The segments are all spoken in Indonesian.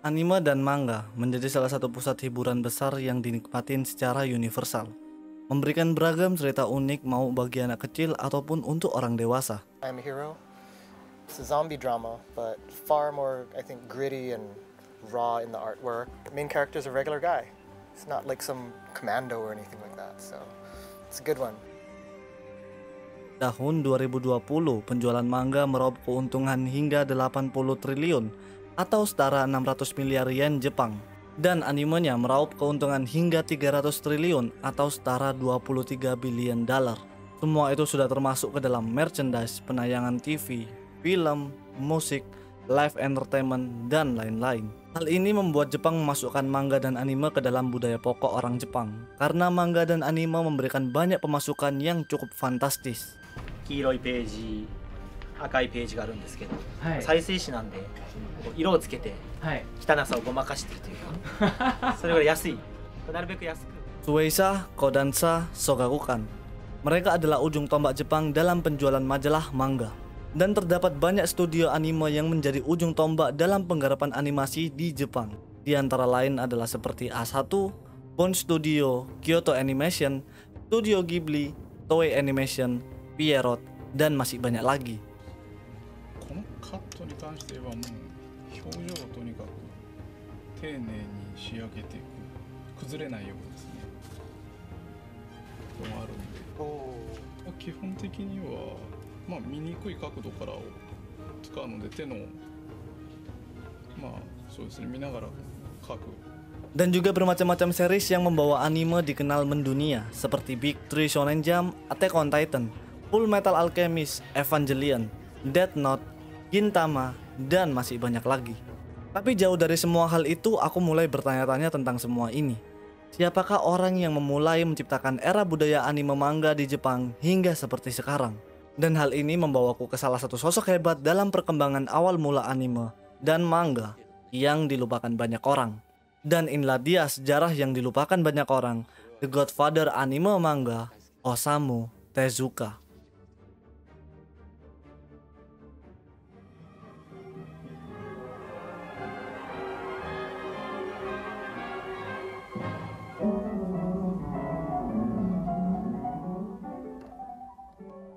Anime dan manga menjadi salah satu pusat hiburan besar yang dinikmatin secara universal. Memberikan beragam cerita unik mau bagi anak kecil ataupun untuk orang dewasa. I'm a Hero. It's a zombie drama, but far more, I think, gritty and raw in the artwork. The main character is a regular guy. It's not like some commando or anything like that, so it's a good one. Tahun 2020, penjualan manga meraup keuntungan hingga 80 triliun atau setara 600 miliar yen Jepang. Dan animenya meraup keuntungan hingga 300 triliun atau setara 23 billion dolar. Semua itu sudah termasuk ke dalam merchandise, penayangan TV, film, musik, live entertainment, dan lain-lain. Hal ini membuat Jepang memasukkan manga dan anime ke dalam budaya pokok orang Jepang, karena manga dan anime memberikan banyak pemasukan yang cukup fantastis. 黄色いページ 赤いページがあるんですけど、はい再生紙なんでこう色をつけてはい汚さをごまかしてるというかそれぐらい安いなるべく安く Sueisa, Kodansha, Shogakukan. Mereka adalah ujung tombak Jepang dalam penjualan majalah manga. Dan terdapat banyak studio anime yang menjadi ujung tombak dalam penggarapan animasi di Jepang. Di antara lain adalah seperti A1, Bone Studio, Kyoto Animation, Studio Ghibli, Toei Animation, Pierrot, dan masih banyak lagi. このカットに関して言えばもう表情をとにかく丁寧に仕上げていく崩れないようですねのがあるんで Oh. 基本的にはまあ見にくい角度からを使うので手のまあそうですね見ながら描く Dan juga bermacam-macam series yang membawa anime dikenal mendunia seperti Big Three Shonen Jump, Attack on Titan, Full Metal Alchemist, Evangelion, Death Note, Gintama, dan masih banyak lagi. Tapi jauh dari semua hal itu, aku mulai bertanya-tanya tentang semua ini. Siapakah orang yang memulai menciptakan era budaya anime manga di Jepang hingga seperti sekarang? Dan hal ini membawaku ke salah satu sosok hebat dalam perkembangan awal mula anime dan manga yang dilupakan banyak orang. Dan inilah dia sejarah yang dilupakan banyak orang, The Godfather anime manga, Osamu Tezuka.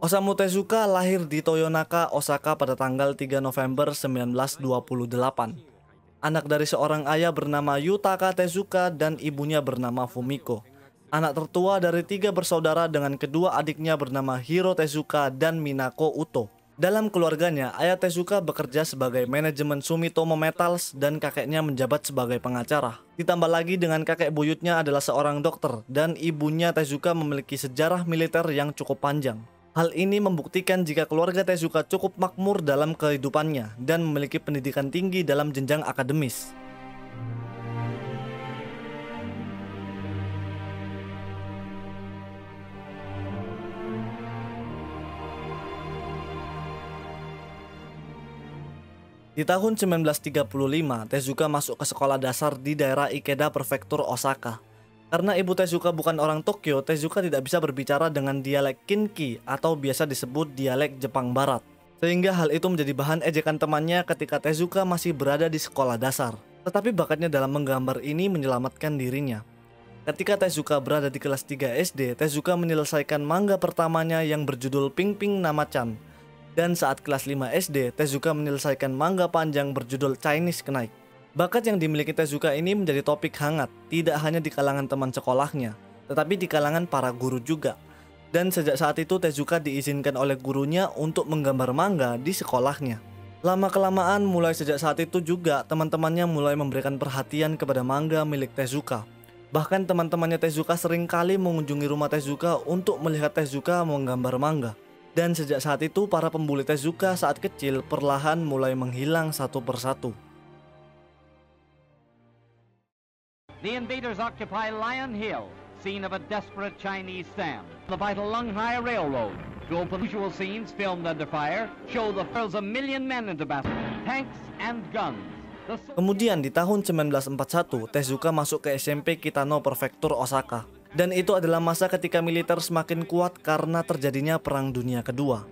Osamu Tezuka lahir di Toyonaka, Osaka pada tanggal 3 November 1928. Anak dari seorang ayah bernama Yutaka Tezuka dan ibunya bernama Fumiko. Anak tertua dari tiga bersaudara dengan kedua adiknya bernama Hiro Tezuka dan Minako Uto. Dalam keluarganya, ayah Tezuka bekerja sebagai manajemen Sumitomo Metals dan kakeknya menjabat sebagai pengacara. Ditambah lagi dengan kakek buyutnya adalah seorang dokter dan ibunya Tezuka memiliki sejarah militer yang cukup panjang. Hal ini membuktikan jika keluarga Tezuka cukup makmur dalam kehidupannya dan memiliki pendidikan tinggi dalam jenjang akademis. Di tahun 1935, Tezuka masuk ke sekolah dasar di daerah Ikeda Prefektur Osaka. Karena ibu Tezuka bukan orang Tokyo, Tezuka tidak bisa berbicara dengan dialek Kinki atau biasa disebut dialek Jepang Barat. Sehingga hal itu menjadi bahan ejekan temannya ketika Tezuka masih berada di sekolah dasar. Tetapi bakatnya dalam menggambar ini menyelamatkan dirinya. Ketika Tezuka berada di kelas 3 SD, Tezuka menyelesaikan manga pertamanya yang berjudul Ping Ping Nama-chan. Dan saat kelas 5 SD, Tezuka menyelesaikan manga panjang berjudul Chinese Knight. Bakat yang dimiliki Tezuka ini menjadi topik hangat, tidak hanya di kalangan teman sekolahnya, tetapi di kalangan para guru juga. Dan sejak saat itu Tezuka diizinkan oleh gurunya untuk menggambar manga di sekolahnya. Lama-kelamaan mulai sejak saat itu juga teman-temannya mulai memberikan perhatian kepada manga milik Tezuka. Bahkan teman-temannya Tezuka sering kali mengunjungi rumah Tezuka untuk melihat Tezuka menggambar manga. Dan sejak saat itu para pembuli Tezuka saat kecil perlahan mulai menghilang satu persatu. The invaders occupy Lion Hill, scene of a desperate Chinese stand. The vital Lunghai Railroad. To open usual scenes filmed under fire, show the first a million men into battle, tanks and guns. Kemudian di tahun 1941, Tezuka masuk ke SMP Kitano Prefektur Osaka. Dan itu adalah masa ketika militer semakin kuat karena terjadinya Perang Dunia Kedua.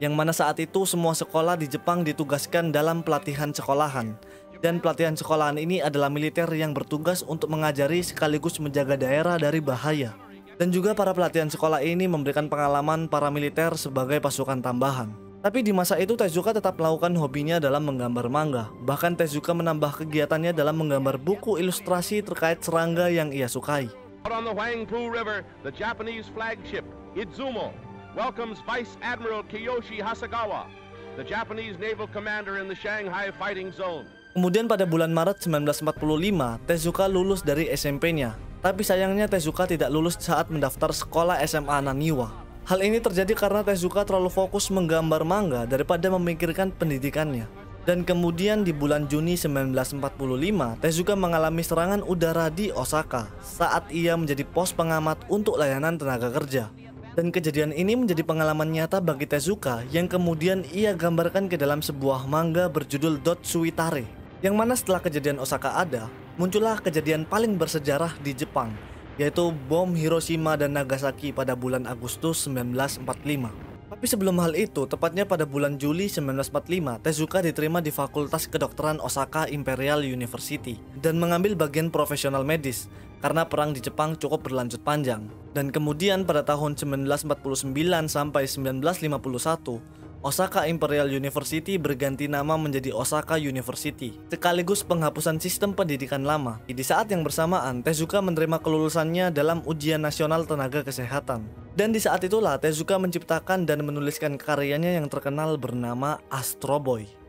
Yang mana saat itu semua sekolah di Jepang ditugaskan dalam pelatihan sekolahan. Dan pelatihan sekolahan ini adalah militer yang bertugas untuk mengajari sekaligus menjaga daerah dari bahaya. Dan juga para pelatihan sekolah ini memberikan pengalaman para militer sebagai pasukan tambahan. Tapi di masa itu Tezuka tetap melakukan hobinya dalam menggambar manga. Bahkan Tezuka menambah kegiatannya dalam menggambar buku ilustrasi terkait serangga yang ia sukai. On. Kemudian pada bulan Maret 1945, Tezuka lulus dari SMP-nya. Tapi sayangnya Tezuka tidak lulus saat mendaftar sekolah SMA Naniwa. Hal ini terjadi karena Tezuka terlalu fokus menggambar manga daripada memikirkan pendidikannya. Dan kemudian di bulan Juni 1945, Tezuka mengalami serangan udara di Osaka saat ia menjadi pos pengamat untuk layanan tenaga kerja. Dan kejadian ini menjadi pengalaman nyata bagi Tezuka yang kemudian ia gambarkan ke dalam sebuah manga berjudul Dot Suitare. Yang mana setelah kejadian Osaka ada, muncullah kejadian paling bersejarah di Jepang, yaitu bom Hiroshima dan Nagasaki pada bulan Agustus 1945. Tapi sebelum hal itu, tepatnya pada bulan Juli 1945, Tezuka diterima di Fakultas Kedokteran Osaka Imperial University dan mengambil bagian profesional medis karena perang di Jepang cukup berlanjut panjang. Dan kemudian pada tahun 1949 sampai 1951, Osaka Imperial University berganti nama menjadi Osaka University, sekaligus penghapusan sistem pendidikan lama. Di saat yang bersamaan, Tezuka menerima kelulusannya dalam ujian nasional tenaga kesehatan. Dan di saat itulah Tezuka menciptakan dan menuliskan karyanya yang terkenal bernama Astro Boy.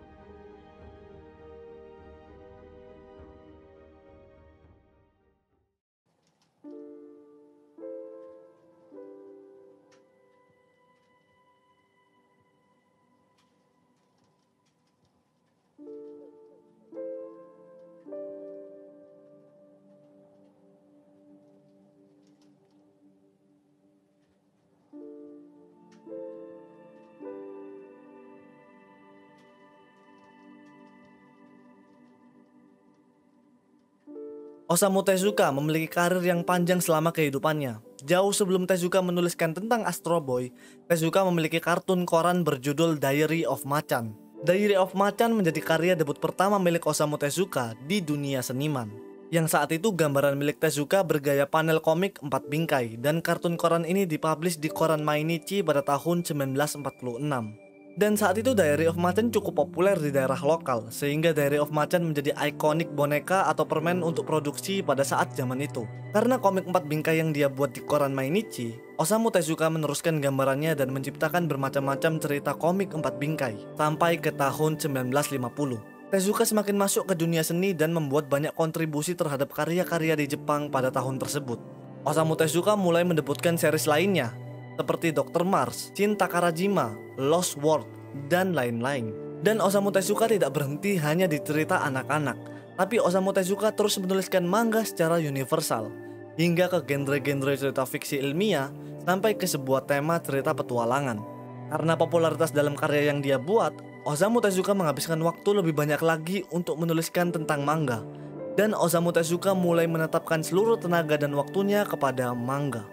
Osamu Tezuka memiliki karir yang panjang selama kehidupannya. Jauh sebelum Tezuka menuliskan tentang Astro Boy, Tezuka memiliki kartun koran berjudul Diary of Machan. Diary of Machan menjadi karya debut pertama milik Osamu Tezuka di dunia seniman. Yang saat itu gambaran milik Tezuka bergaya panel komik 4 bingkai dan kartun koran ini dipublish di koran Mainichi pada tahun 1946. Dan saat itu Diary of Machan cukup populer di daerah lokal, sehingga Diary of Machan menjadi ikonik boneka atau permen untuk produksi pada saat zaman itu. Karena komik 4 bingkai yang dia buat di koran Mainichi, Osamu Tezuka meneruskan gambarannya dan menciptakan bermacam-macam cerita komik 4 bingkai, sampai ke tahun 1950. Tezuka semakin masuk ke dunia seni dan membuat banyak kontribusi terhadap karya-karya di Jepang pada tahun tersebut. Osamu Tezuka mulai mendebutkan series lainnya, seperti Dr. Mars, Shin Takarajima, Lost World, dan lain-lain. Dan Osamu Tezuka tidak berhenti hanya di cerita anak-anak, tapi Osamu Tezuka terus menuliskan manga secara universal, hingga ke genre-genre cerita fiksi ilmiah sampai ke sebuah tema cerita petualangan. Karena popularitas dalam karya yang dia buat, Osamu Tezuka menghabiskan waktu lebih banyak lagi untuk menuliskan tentang manga. Dan Osamu Tezuka mulai menetapkan seluruh tenaga dan waktunya kepada manga.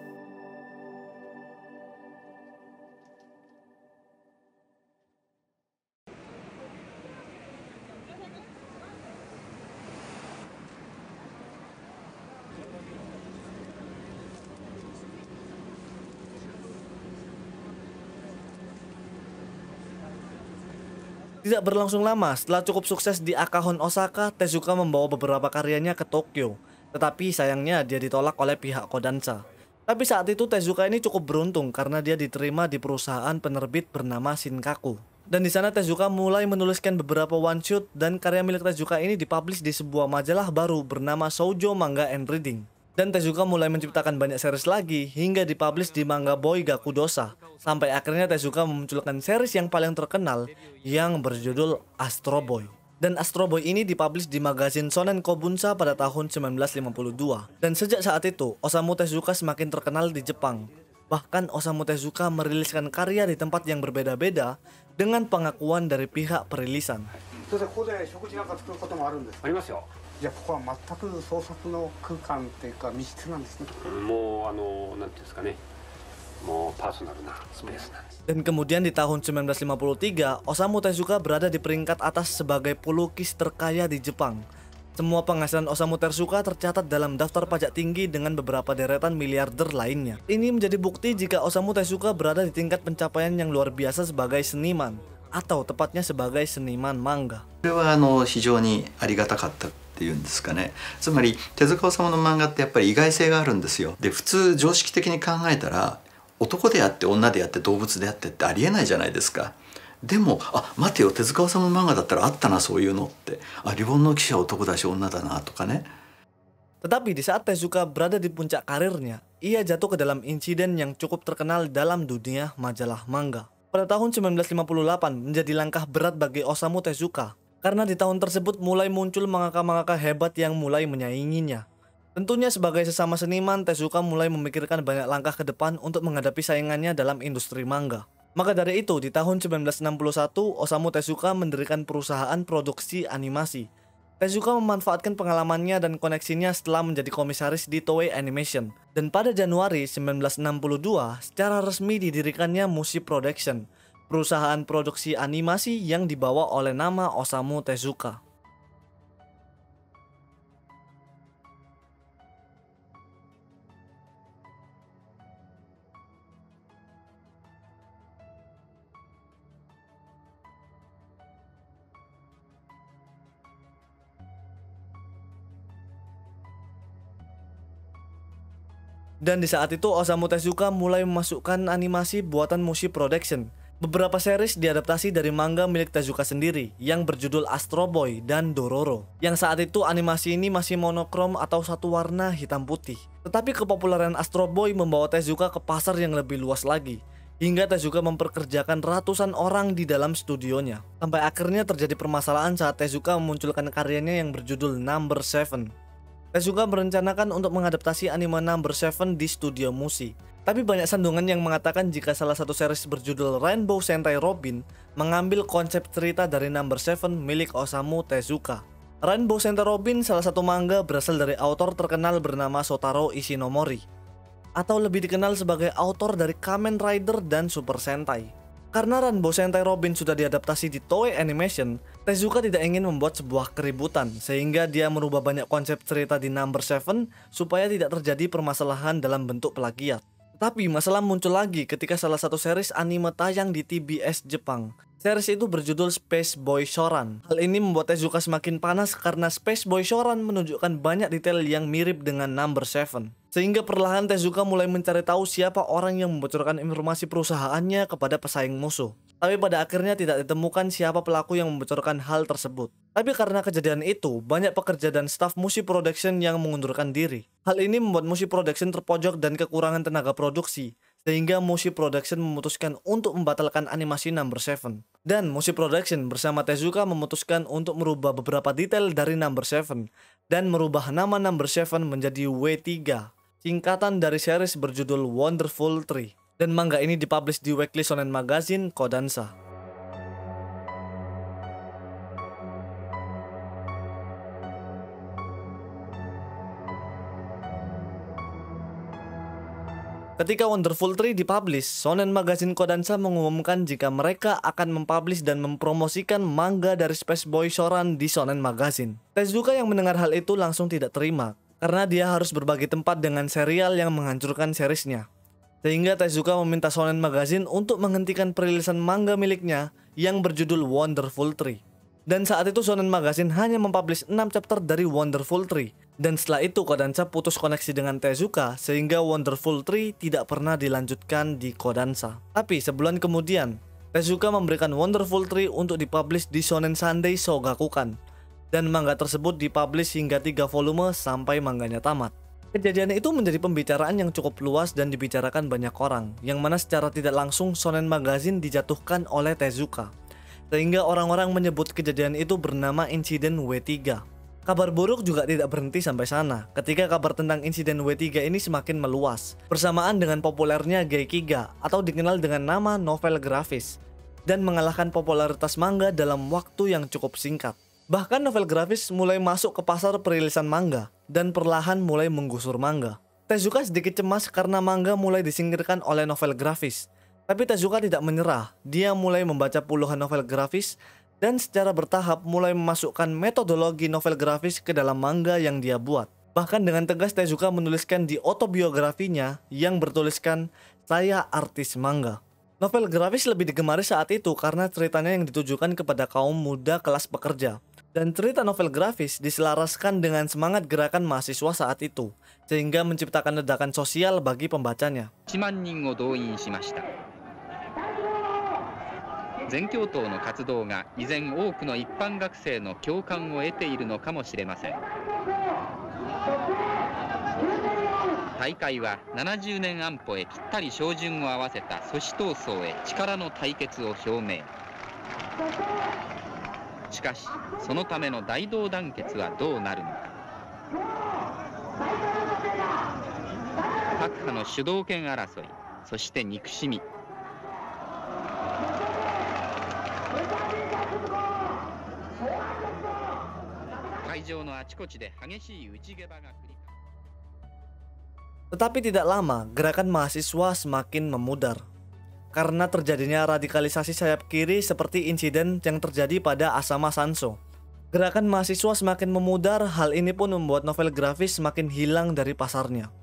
Tidak berlangsung lama, setelah cukup sukses di Akahon Osaka, Tezuka membawa beberapa karyanya ke Tokyo. Tetapi sayangnya dia ditolak oleh pihak Kodansha. Tapi saat itu Tezuka ini cukup beruntung karena dia diterima di perusahaan penerbit bernama Shinkaku. Dan di sana Tezuka mulai menuliskan beberapa one shot dan karya milik Tezuka ini dipublish di sebuah majalah baru bernama Shoujo Manga and Reading. Dan Tezuka mulai menciptakan banyak series lagi hingga dipublish di Manga Boy Gakudosa. Sampai akhirnya Tezuka memunculkan series yang paling terkenal yang berjudul Astro Boy. Dan Astro Boy ini dipublish di magazin Shonen Kobunsa pada tahun 1952. Dan sejak saat itu, Osamu Tezuka semakin terkenal di Jepang. Bahkan Osamu Tezuka meriliskan karya di tempat yang berbeda-beda dengan pengakuan dari pihak perilisan. それでここで食事なんか作ることもあるんですかありますよじゃあここは全く創作の空間っていうか密室なんですねもうあのなんていうんですかね もうパーソナルなスペースなんです Dan kemudian di tahun 1953, Osamu Tezuka berada di peringkat atas sebagai pelukis terkaya di Jepang. Semua penghasilan Osamu Tezuka tercatat dalam daftar pajak tinggi dengan beberapa deretan miliarder lainnya. Ini menjadi bukti jika Osamu Tezuka berada di tingkat pencapaian yang luar biasa sebagai seniman, atau tepatnya sebagai seniman manga. これはあの非常にありがたかった っていうんですかねつまり手塚治虫の漫画ってやっぱり意外性があるんですよで普通常識的に考えたら男であって女であって動物であってってありえないじゃないですかでもあ待てよ手塚治虫漫画だったらあったなそういうのってあリボンの騎士は男だし女だなとかね Tetapi di saat Tezuka berada di puncak karirnya, ia jatuh ke dalam insiden yang cukup terkenal dalam dunia majalah manga. Pada tahun 1958 menjadi langkah berat bagi Osamu Tezuka karena di tahun tersebut mulai muncul mangaka-mangaka hebat yang mulai menyainginya. Tentunya sebagai sesama seniman, Tezuka mulai memikirkan banyak langkah ke depan untuk menghadapi saingannya dalam industri manga. Maka dari itu, di tahun 1961, Osamu Tezuka mendirikan perusahaan produksi animasi. Tezuka memanfaatkan pengalamannya dan koneksinya setelah menjadi komisaris di Toei Animation. Dan pada Januari 1962, secara resmi didirikannya Mushi Production, perusahaan produksi animasi yang dibawa oleh nama Osamu Tezuka. Dan di saat itu Osamu Tezuka mulai memasukkan animasi buatan Mushi Production. Beberapa series diadaptasi dari manga milik Tezuka sendiri yang berjudul Astro Boy dan Dororo. Yang saat itu animasi ini masih monokrom atau satu warna hitam putih. Tetapi kepopuleran Astro Boy membawa Tezuka ke pasar yang lebih luas lagi. Hingga Tezuka memperkerjakan ratusan orang di dalam studionya. Sampai akhirnya terjadi permasalahan saat Tezuka memunculkan karyanya yang berjudul Number 7. Tezuka merencanakan untuk mengadaptasi anime Number 7 di studio Mushi. Tapi banyak sandungan yang mengatakan jika salah satu series berjudul Rainbow Sentai Robin mengambil konsep cerita dari Number 7 milik Osamu Tezuka. Rainbow Sentai Robin salah satu manga berasal dari autor terkenal bernama Sotaro Ishinomori atau lebih dikenal sebagai autor dari Kamen Rider dan Super Sentai. Karena Rainbow Sentai Robin sudah diadaptasi di Toei Animation, Tezuka tidak ingin membuat sebuah keributan sehingga dia merubah banyak konsep cerita di Number 7 supaya tidak terjadi permasalahan dalam bentuk plagiat. Tapi masalah muncul lagi ketika salah satu series anime tayang di TBS Jepang. Series itu berjudul Space Boy Shoran. Hal ini membuat Tezuka semakin panas karena Space Boy Shoran menunjukkan banyak detail yang mirip dengan Number 7. Sehingga perlahan Tezuka mulai mencari tahu siapa orang yang membocorkan informasi perusahaannya kepada pesaing musuh. Tapi pada akhirnya tidak ditemukan siapa pelaku yang membocorkan hal tersebut. Tapi karena kejadian itu, banyak pekerja dan staf Mushi Production yang mengundurkan diri. Hal ini membuat Mushi Production terpojok dan kekurangan tenaga produksi, sehingga Mushi Production memutuskan untuk membatalkan animasi Number 7. Dan Mushi Production bersama Tezuka memutuskan untuk merubah beberapa detail dari Number 7 dan merubah nama Number 7 menjadi W3, singkatan dari series berjudul Wonderful Tree. Dan manga ini dipublish di Weekly Shonen Magazine Kodansha. Ketika Wonderful Tree dipublish, Shonen Magazine Kodansha mengumumkan jika mereka akan mempublish dan mempromosikan manga dari Space Boy Shoran di Shonen Magazine. Tezuka yang mendengar hal itu langsung tidak terima, karena dia harus berbagi tempat dengan serial yang menghancurkan seriesnya. Sehingga Tezuka meminta Shonen Magazine untuk menghentikan perilisan manga miliknya yang berjudul Wonderful Tree. Dan saat itu Shonen Magazine hanya mempublish 6 chapter dari Wonderful Tree. Dan setelah itu Kodansha putus koneksi dengan Tezuka sehingga Wonderful Tree tidak pernah dilanjutkan di Kodansha. Tapi sebulan kemudian, Tezuka memberikan Wonderful Tree untuk dipublish di Shonen Sunday Shogakukan. Dan manga tersebut dipublish hingga 3 volume sampai manganya tamat. Kejadian itu menjadi pembicaraan yang cukup luas dan dibicarakan banyak orang, yang mana secara tidak langsung Shonen Magazine dijatuhkan oleh Tezuka. Sehingga orang-orang menyebut kejadian itu bernama insiden W3. Kabar buruk juga tidak berhenti sampai sana, ketika kabar tentang insiden W3 ini semakin meluas, bersamaan dengan populernya Geikiga atau dikenal dengan nama novel grafis, dan mengalahkan popularitas manga dalam waktu yang cukup singkat. Bahkan novel grafis mulai masuk ke pasar perilisan manga dan perlahan mulai menggusur manga. Tezuka sedikit cemas karena manga mulai disingkirkan oleh novel grafis. Tapi Tezuka tidak menyerah. Dia mulai membaca puluhan novel grafis dan secara bertahap mulai memasukkan metodologi novel grafis ke dalam manga yang dia buat. Bahkan dengan tegas Tezuka menuliskan di autobiografinya yang bertuliskan saya artis manga. Novel grafis lebih digemari saat itu karena ceritanya yang ditujukan kepada kaum muda kelas pekerja. Dan cerita novel grafis diselaraskan dengan semangat gerakan mahasiswa saat itu, sehingga menciptakan ledakan sosial bagi pembacanya. 全教頭の活動が依然多くの一般学生の共感を得ているのかもしれません。大会は70年安保へぴったり照準を合わせた阻止闘争へ力の対決を表明。しかしそのための大同団結はどうなるのか。各派の主導権争いそして憎しみ 会場のあちこちで激しい内毛場が繰り Tetapi tidak lama, gerakan mahasiswa semakin memudar. Karena terjadinya radikalisasi sayap kiri seperti insiden yang terjadi pada Asama Sanso. Gerakan mahasiswa semakin memudar, hal ini pun membuat novel grafis semakin hilang dari pasarnya.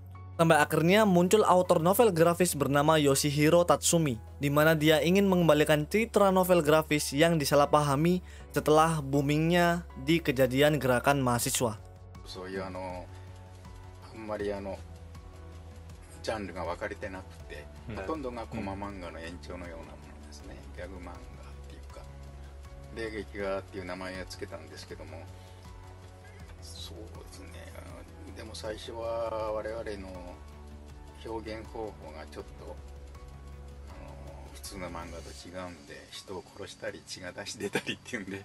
Sampai akhirnya muncul autor novel grafis bernama Yoshihiro Tatsumi, di mana dia ingin mengembalikan citra novel grafis yang disalahpahami setelah boomingnya di kejadian gerakan mahasiswa. そういうあのあんまりあのジャンルが分かれてなくて、ほとんどがコマ漫画の延長のようなものですね、ギャグ漫画っていうかで劇画っていう名前をつけたんですけどもそうですねあの でも最初は我々の表現方法がちょっとあの普通の漫画と違うんで人を殺したり血が出し出たりっていうんで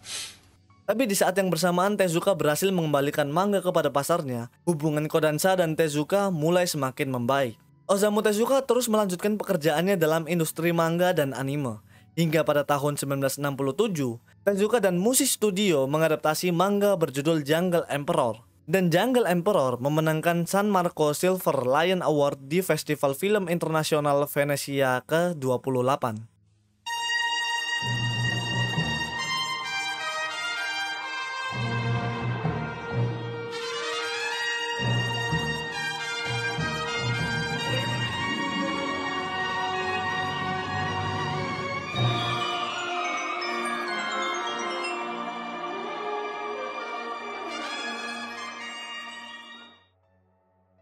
Tapi di saat yang bersamaan Tezuka berhasil mengembalikan manga kepada pasarnya, hubungan Kodansha dan Tezuka mulai semakin membaik. Osamu Tezuka terus melanjutkan pekerjaannya dalam industri manga dan anime. Hingga pada tahun 1967, Tezuka dan Musi Studio mengadaptasi manga berjudul Jungle Emperor. dan Jungle Emperor memenangkan San Marco Silver Lion Award di Festival Film Internasional Venesia ke-28.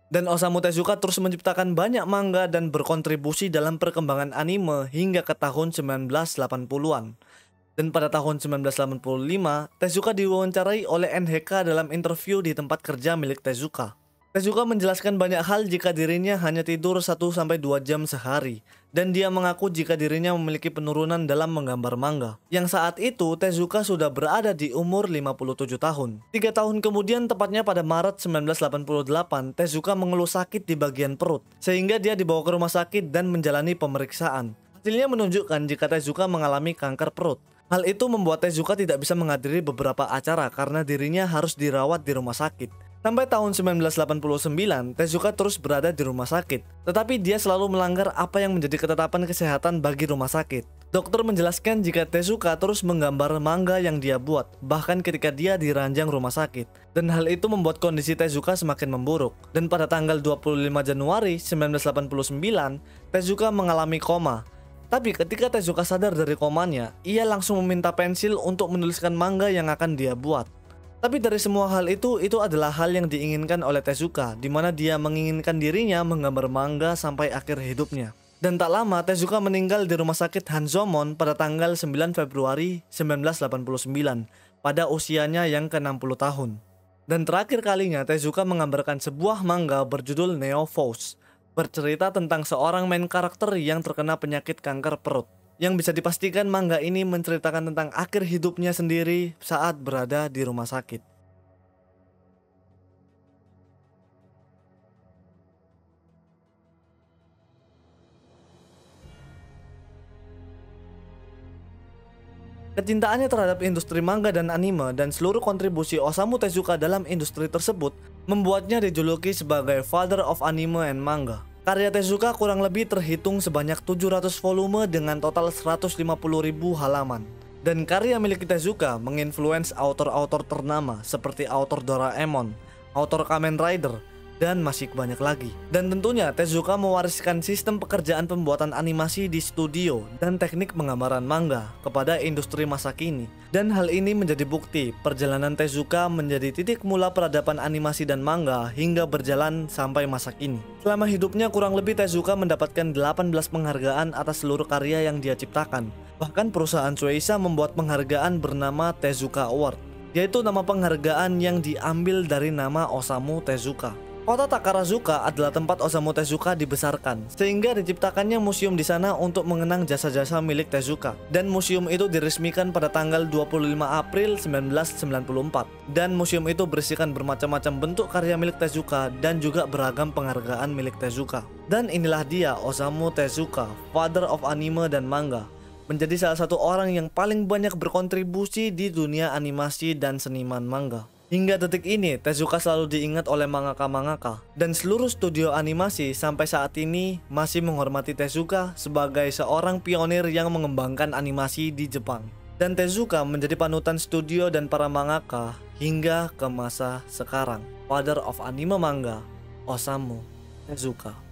Dan Osamu Tezuka terus menciptakan banyak manga dan berkontribusi dalam perkembangan anime hingga ke tahun 1980-an. Dan pada tahun 1985, Tezuka diwawancarai oleh NHK dalam interview di tempat kerja milik Tezuka. Tezuka menjelaskan banyak hal jika dirinya hanya tidur 1-2 jam sehari, dan dia mengaku jika dirinya memiliki penurunan dalam menggambar manga. Yang saat itu Tezuka sudah berada di umur 57 tahun. Tiga tahun kemudian, tepatnya pada Maret 1988, Tezuka mengeluh sakit di bagian perut, sehingga dia dibawa ke rumah sakit dan menjalani pemeriksaan. Hasilnya menunjukkan jika Tezuka mengalami kanker perut. Hal itu membuat Tezuka tidak bisa menghadiri beberapa acara karena dirinya harus dirawat di rumah sakit. Sampai tahun 1989, Tezuka terus berada di rumah sakit. Tetapi dia selalu melanggar apa yang menjadi ketetapan kesehatan bagi rumah sakit. Dokter menjelaskan jika Tezuka terus menggambar manga yang dia buat, bahkan ketika dia di ranjang rumah sakit. Dan hal itu membuat kondisi Tezuka semakin memburuk. Dan pada tanggal 25 Januari 1989, Tezuka mengalami koma. Tapi ketika Tezuka sadar dari komanya, ia langsung meminta pensil untuk menuliskan manga yang akan dia buat. Tapi dari semua hal itu, itu adalah hal yang diinginkan oleh Tezuka, di mana dia menginginkan dirinya menggambar manga sampai akhir hidupnya. Dan tak lama, Tezuka meninggal di rumah sakit Hanzomon pada tanggal 9 Februari 1989, pada usianya yang ke-60 tahun. Dan terakhir kalinya, Tezuka menggambarkan sebuah manga berjudul Neo Force, bercerita tentang seorang main karakter yang terkena penyakit kanker perut yang bisa dipastikan manga ini menceritakan tentang akhir hidupnya sendiri saat berada di rumah sakit. Kecintaannya terhadap industri manga dan anime dan seluruh kontribusi Osamu Tezuka dalam industri tersebut membuatnya dijuluki sebagai Father of Anime and Manga. Karya Tezuka kurang lebih terhitung sebanyak 700 volume dengan total 150.000 halaman. Dan karya milik Tezuka menginfluence autor-autor ternama seperti autor Doraemon, autor Kamen Rider, dan masih banyak lagi. Dan tentunya Tezuka mewariskan sistem pekerjaan pembuatan animasi di studio dan teknik penggambaran manga kepada industri masa kini. Dan hal ini menjadi bukti perjalanan Tezuka menjadi titik mula peradaban animasi dan manga hingga berjalan sampai masa kini. Selama hidupnya kurang lebih Tezuka mendapatkan 18 penghargaan atas seluruh karya yang dia ciptakan. Bahkan perusahaan Shueisha membuat penghargaan bernama Tezuka Award yaitu nama penghargaan yang diambil dari nama Osamu Tezuka. Kota Takarazuka adalah tempat Osamu Tezuka dibesarkan, sehingga diciptakannya museum di sana untuk mengenang jasa-jasa milik Tezuka. Dan museum itu diresmikan pada tanggal 25 April 1994. Dan museum itu berisikan bermacam-macam bentuk karya milik Tezuka dan juga beragam penghargaan milik Tezuka. Dan inilah dia Osamu Tezuka, father of anime dan manga menjadi salah satu orang yang paling banyak berkontribusi di dunia animasi dan seniman manga. Hingga detik ini, Tezuka selalu diingat oleh mangaka-mangaka dan seluruh studio animasi sampai saat ini masih menghormati Tezuka sebagai seorang pionir yang mengembangkan animasi di Jepang. Dan Tezuka menjadi panutan studio dan para mangaka hingga ke masa sekarang. Father of anime manga, Osamu Tezuka.